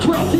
12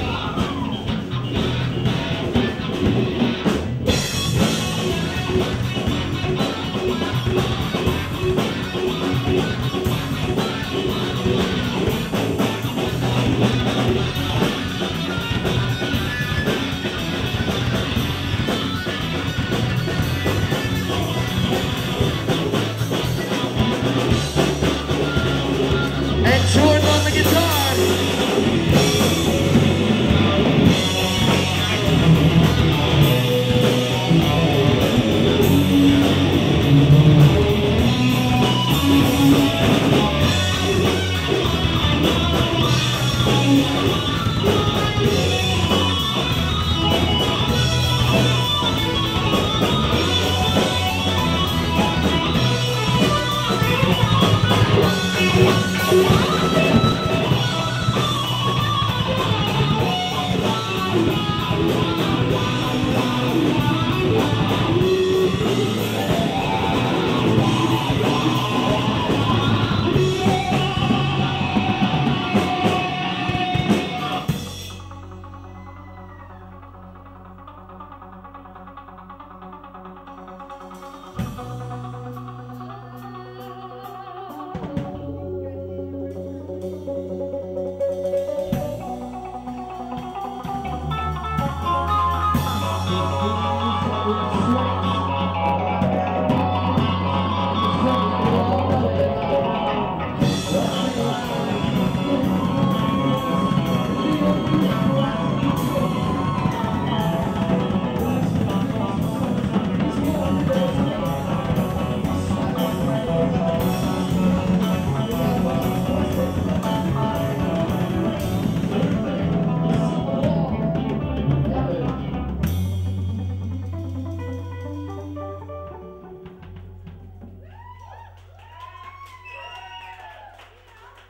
And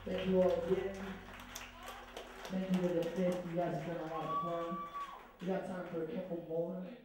Thank you all again. Thank you to the fifth. You guys have been a lot of fun. We got time for a couple more.